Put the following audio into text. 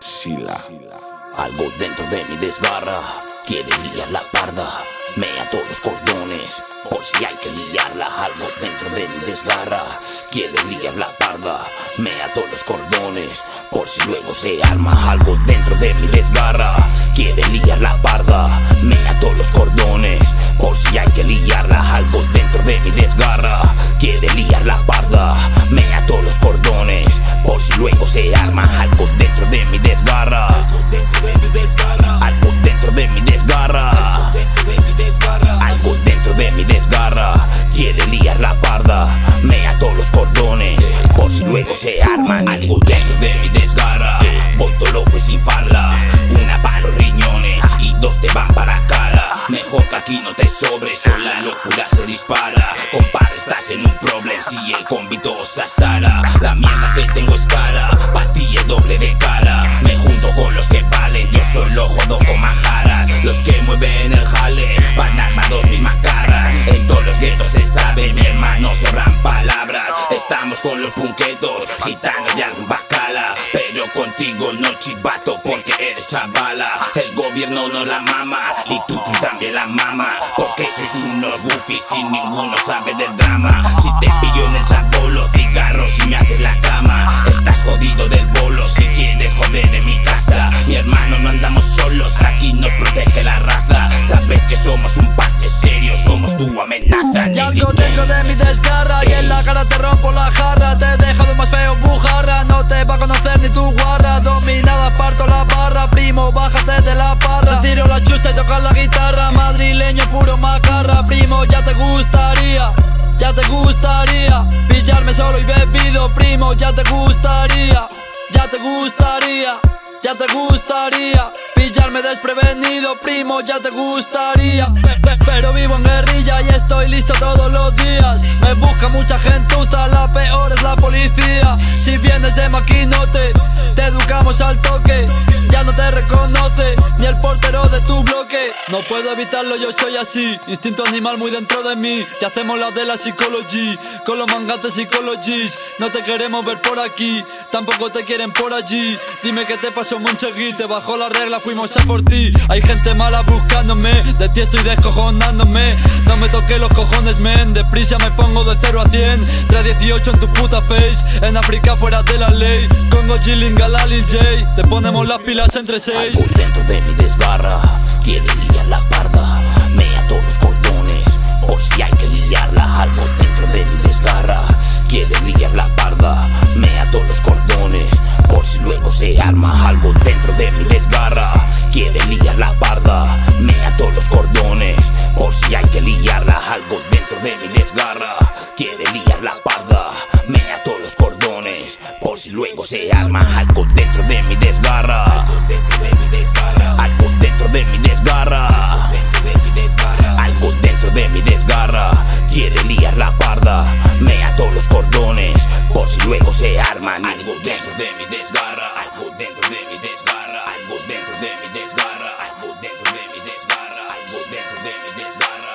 Sila. Algo dentro de mi desgarra, quiere liar la parda, mea todos los cordones, por si hay que liarla. Algo dentro de mi desgarra, quiere liar la parda, mea todos los cordones, por si luego se arma. Algo dentro de mi desgarra, quiere liar la parda, mea desgarra. Algo dentro de mi desgarra. Algo dentro de mi desgarra. Quiere liar la parda. Mea todos los cordones. Por si luego se arman. Algo dentro de mi desgarra. Voy todo loco y sin farla. Una para los riñones y dos te van para cara. Mejor que aquí no te sobres. Solo la locura se dispara. Compadre, estás en un problema. Si el convito os asara. La mierda que tengo es cara. Con los punquetos, gitanos y algún bacala. Pero contigo no chivato porque eres chavala. El gobierno no la mama y tú, tú también la mama. Porque sois unos goofies y ninguno sabe del drama. Si te pillo en el chapo los cigarros y me haces la cama. Estás jodido del bolo si quieres joder en mi casa. Mi hermano, no andamos solos, aquí nos protege la raza. Sabes que somos un parche serio, somos tu amenaza. De mi desgarra Y en la cara te rompo la jarra. Te he dejado más feo bujarra. No te va a conocer ni tu guarra. Dominada parto la barra. Primo, bájate de la parra. Te tiro la chusta y toca la guitarra. Madrileño puro macarra. Primo, ya te gustaría Ya te gustaría Pillarme solo y bebido. Primo, ya te gustaría Ya te gustaría Ya te gustaría Pillarme desprevenido, primo, ya te gustaría. Pe- pe- Pero vivo en guerrilla y estoy listo todos los días. Me busca mucha gentuza, la peor es la policía. Si vienes de maquinote, te educamos al toque. Ya no te reconoce, ni el portero de tu bloque. No puedo evitarlo, yo soy así. Instinto animal muy dentro de mí. Te hacemos la de la psicología Con los mangates psicologies No te queremos ver por aquí Tampoco te quieren por allí. Dime qué te pasó Monchegui Te bajó la regla, fuimos a por ti. Hay gente mala buscándome. De ti estoy descojonándome. No me toques los cojones, men. Deprisa me pongo de 0 a 100 318 en tu puta face. En África fuera de la ley. Congo Jilling, Galal J. Te ponemos las pilas entre seis. Algo dentro de mi desgarra parda Mea todos los cordones Por si luego se arma Algo dentro de mi desgarra. Quiere liar la parda Mea todos los cordones Por si hay que liarla Algo dentro de mi desgarra. Quiere liar la parda Mea todos los cordones Por si luego se arma Algo dentro de mi desgarra. Algo dentro de mi desgarra. Algo Algo dentro de mim desgarra, algo dentro de mim desgarra, algo dentro de mim desgarra, algo dentro de mim desgarra, algo dentro de mim desgarra.